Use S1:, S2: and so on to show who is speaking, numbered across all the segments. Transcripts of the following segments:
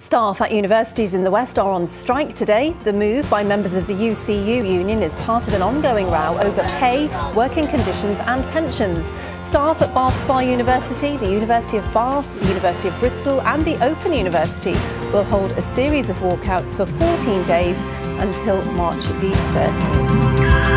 S1: Staff at universities in the West are on strike today. The move by members of the UCU union is part of an ongoing row over pay, working conditions and pensions. Staff at Bath Spa University, the University of Bath, the University of Bristol and the Open University will hold a series of walkouts for 14 days until March the 13th.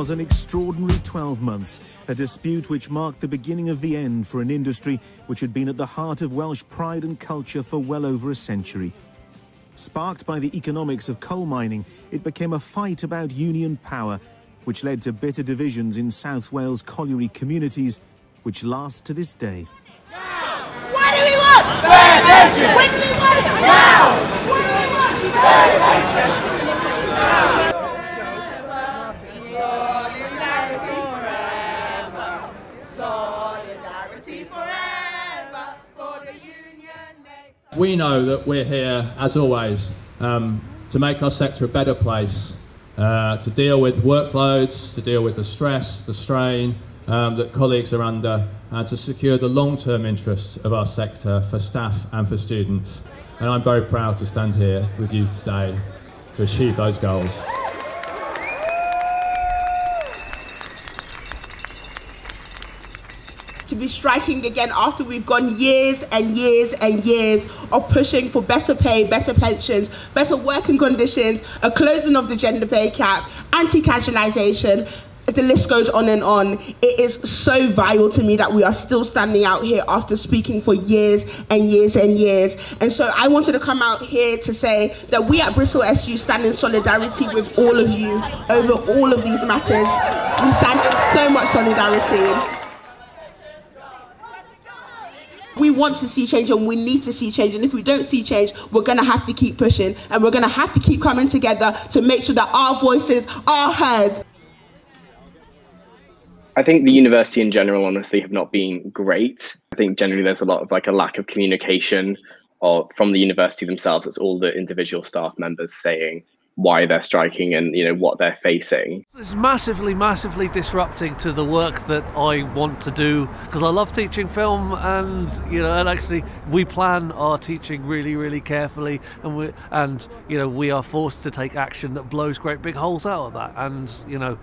S2: Was an extraordinary 12 months, a dispute which marked the beginning of the end for an industry which had been at the heart of Welsh pride and culture for well over a century. Sparked by the economics of coal mining, it became a fight about union power, which led to bitter divisions in South Wales colliery communities, which last to this day.
S3: What do we want? Fair! When do we want? Now! What do we want? Fair Solidarity
S4: We know that we're here, as always, um, to make our sector a better place, uh, to deal with workloads, to deal with the stress, the strain um, that colleagues are under, and to secure the long-term interests of our sector for staff and for students. And I'm very proud to stand here with you today to achieve those goals.
S5: To be striking again after we've gone years and years and years of pushing for better pay, better pensions, better working conditions, a closing of the gender pay gap, anti-casualisation. The list goes on and on. It is so vital to me that we are still standing out here after speaking for years and years and years. And so I wanted to come out here to say that we at Bristol SU stand in solidarity with all of you over all of these matters. We stand in so much solidarity. We want to see change and we need to see change. And if we don't see change, we're going to have to keep pushing and we're going to have to keep coming together to make sure that our voices are heard.
S6: I think the university in general, honestly, have not been great. I think generally there's a lot of like a lack of communication or from the university themselves. It's all the individual staff members saying why they're striking and you know what they're facing.
S7: It's massively, massively disrupting to the work that I want to do because I love teaching film, and you know, and actually we plan our teaching really, really carefully, and we and you know we are forced to take action that blows great big holes out of that, and you know,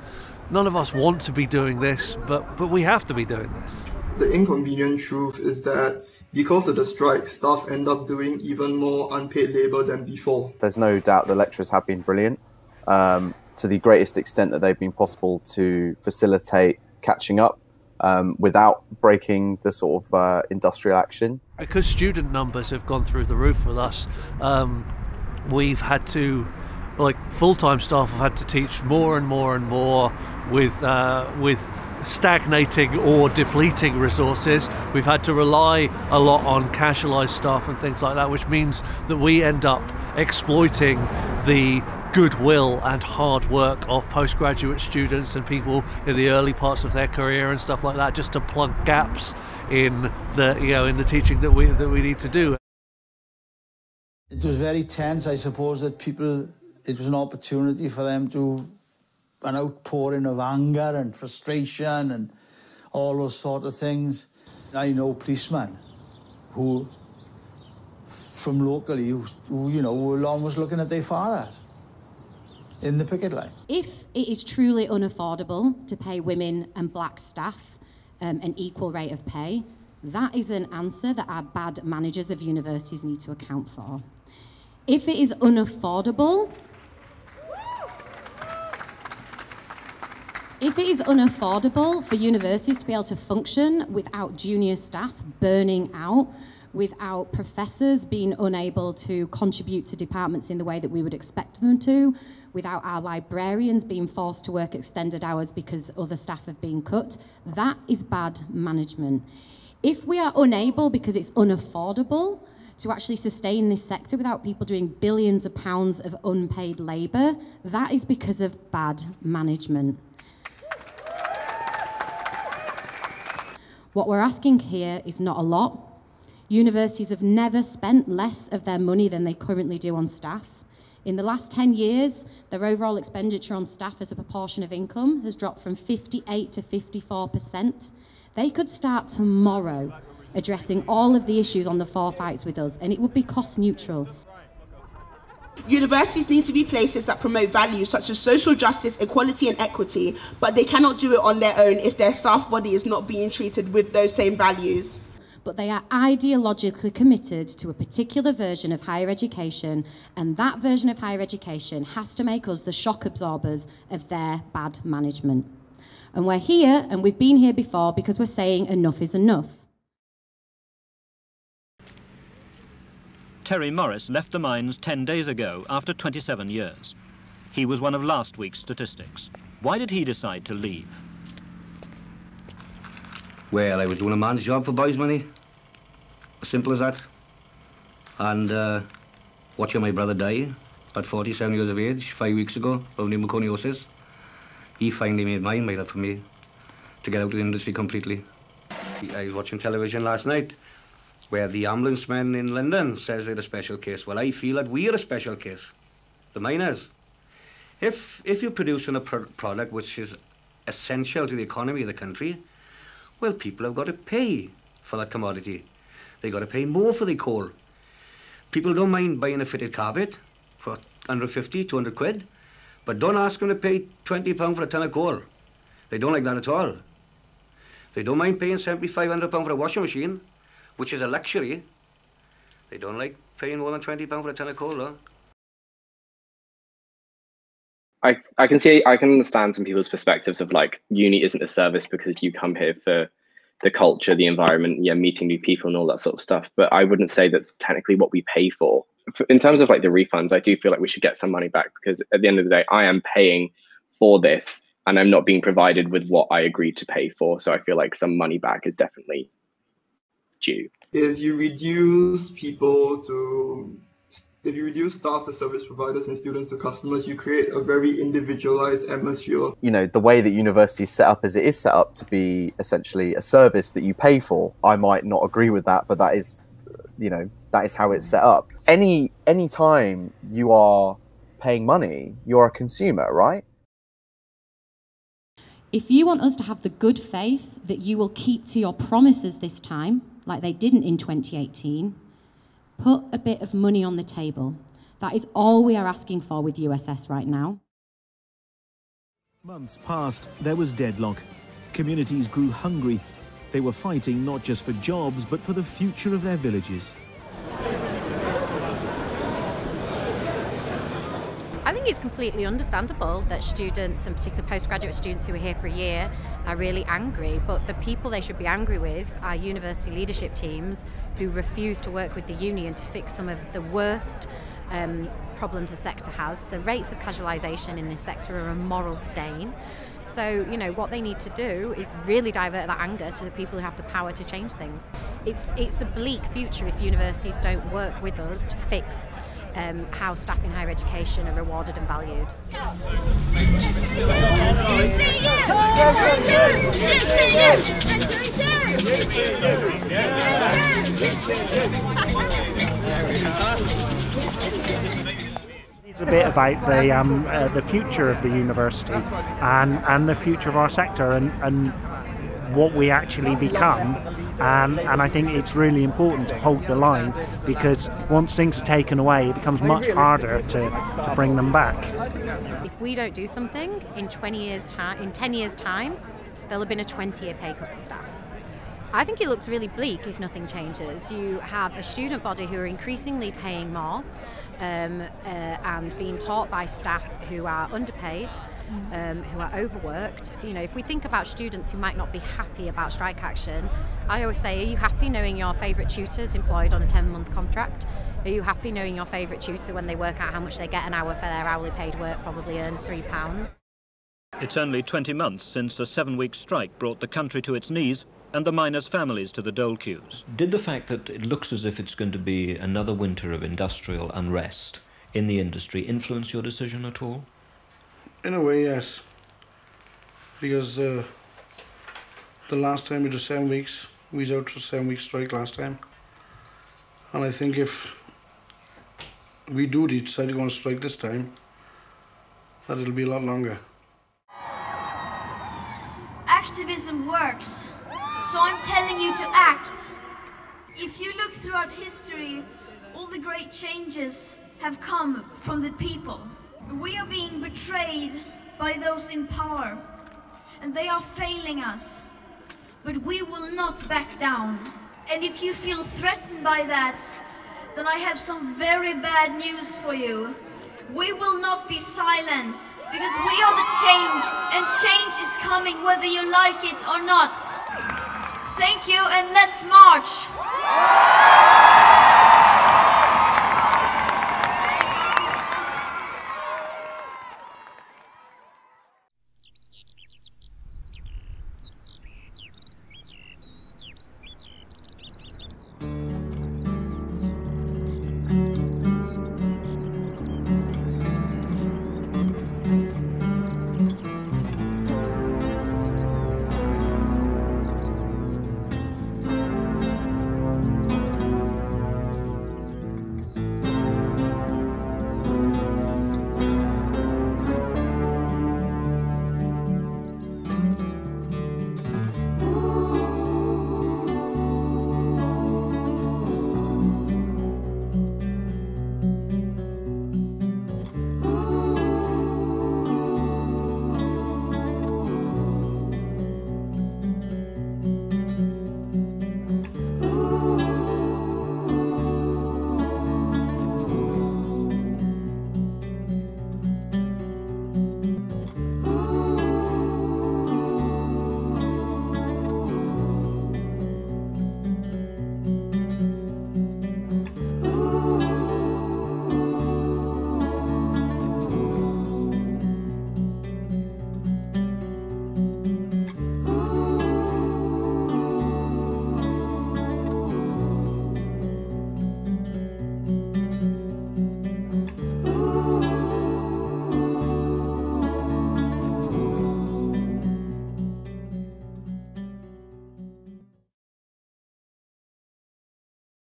S7: none of us want to be doing this, but but we have to be doing this.
S8: The inconvenient truth is that because of the strike, staff end up doing even more unpaid labour than before.
S9: There's no doubt the lecturers have been brilliant um, to the greatest extent that they've been possible to facilitate catching up um, without breaking the sort of uh, industrial action.
S7: Because student numbers have gone through the roof with us, um, we've had to, like full-time staff have had to teach more and more and more with uh, with stagnating or depleting resources. We've had to rely a lot on casualised staff and things like that, which means that we end up exploiting the goodwill and hard work of postgraduate students and people in the early parts of their career and stuff like that just to plug gaps in the you know in the teaching that we that we need to do
S10: it was very tense i suppose that people it was an opportunity for them to an outpouring of anger and frustration and all those sort of things. I know policemen who, from locally, who, who you know, were almost looking at their fathers in the picket line.
S11: If it is truly unaffordable to pay women and black staff um, an equal rate of pay, that is an answer that our bad managers of universities need to account for. If it is unaffordable If it is unaffordable for universities to be able to function without junior staff burning out, without professors being unable to contribute to departments in the way that we would expect them to, without our librarians being forced to work extended hours because other staff have been cut. That is bad management. If we are unable, because it's unaffordable, to actually sustain this sector without people doing billions of pounds of unpaid labour, that is because of bad management. What we're asking here is not a lot. Universities have never spent less of their money than they currently do on staff. In the last 10 years, their overall expenditure on staff as a proportion of income has dropped from 58 to 54%. They could start tomorrow addressing all of the issues on the four fights with us, and it would be cost neutral.
S5: Universities need to be places that promote values such as social justice, equality, and equity, but they cannot do it on their own if their staff body is not being treated with those same values.
S11: But they are ideologically committed to a particular version of higher education, and that version of higher education has to make us the shock absorbers of their bad management. And we're here, and we've been here before because we're saying enough is enough.
S12: Terry Morris left the mines 10 days ago after 27 years. He was one of last week's statistics. Why did he decide to leave?
S13: Well, I was doing a man's job for boys' money. Simple as that. And uh, watching my brother die at 47 years of age, five weeks ago, of pneumoconiosis, he finally made mine made up for me to get out of the industry completely. I was watching television last night where the ambulance man in London says they're a special case. Well, I feel that we're a special case, the miners. If, if you're producing a pro product which is essential to the economy of the country, well, people have got to pay for that commodity. They've got to pay more for the coal. People don't mind buying a fitted carpet for 150, 200 quid, but don't ask them to pay 20 pound for a ton of coal. They don't like that at all. They don't mind paying 70, 500 pound for a washing machine, which is a luxury. They don't like paying more than 20 pound for a ton of though.
S6: I, I can see I can understand some people's perspectives of like uni isn't a service because you come here for the culture, the environment, yeah, meeting new people and all that sort of stuff. But I wouldn't say that's technically what we pay for. In terms of like the refunds, I do feel like we should get some money back because at the end of the day, I am paying for this and I'm not being provided with what I agreed to pay for. So I feel like some money back is definitely due.
S8: If you reduce people to if you reduce staff to service providers and students to customers, you create a very individualized atmosphere.
S9: You know, the way that university is set up as it is set up to be essentially a service that you pay for. I might not agree with that, but that is, you know, that is how it's set up. Any any time you are paying money, you're a consumer, right?
S11: If you want us to have the good faith that you will keep to your promises this time, like they didn't in 2018, Put a bit of money on the table. That is all we are asking for with USS right now.
S2: Months passed, there was deadlock. Communities grew hungry. They were fighting not just for jobs, but for the future of their villages.
S14: I think it's completely understandable that students, and particularly postgraduate students who are here for a year, are really angry. But the people they should be angry with are university leadership teams who refuse to work with the union to fix some of the worst um, problems the sector has. The rates of casualisation in this sector are a moral stain. So, you know, what they need to do is really divert that anger to the people who have the power to change things. It's, it's a bleak future if universities don't work with us to fix um, how staff in higher education are rewarded and valued.
S15: It's a bit about the um, uh, the future of the university and and the future of our sector and and what we actually become and, and I think it's really important to hold the line because once things are taken away, it becomes much harder to, to bring them back.
S14: If we don't do something in 20 years time, in 10 years time, there'll have been a 20-year pay cut for staff. I think it looks really bleak if nothing changes. You have a student body who are increasingly paying more um, uh, and being taught by staff who are underpaid
S11: um, who are overworked. You know, if we think about students who might not be happy about strike action, I always say, are you happy knowing your favourite tutor's employed on a 10 month contract? Are you happy knowing your favourite tutor when they work out how much they get an hour for their hourly paid work probably earns £3?
S12: It's only 20 months since a seven-week strike brought the country to its knees and the miners' families to the dole queues.
S16: Did the fact that it looks as if it's going to be another winter of industrial unrest in the industry influence your decision at all?
S17: In a way, yes. Because uh, the last time we did seven weeks, we was out for seven week strike last time. And I think if we do decide to go on strike this time, that it'll be a lot longer.
S18: Activism works, so I'm telling you to act. If you look throughout history, all the great changes have come from the people. We are being betrayed by those in power, and they are failing us. But we will not back down. And if you feel threatened by that, then I have some very bad news for you. We will not be silent because we are the change and change is coming whether you like it or not. Thank you and let's march.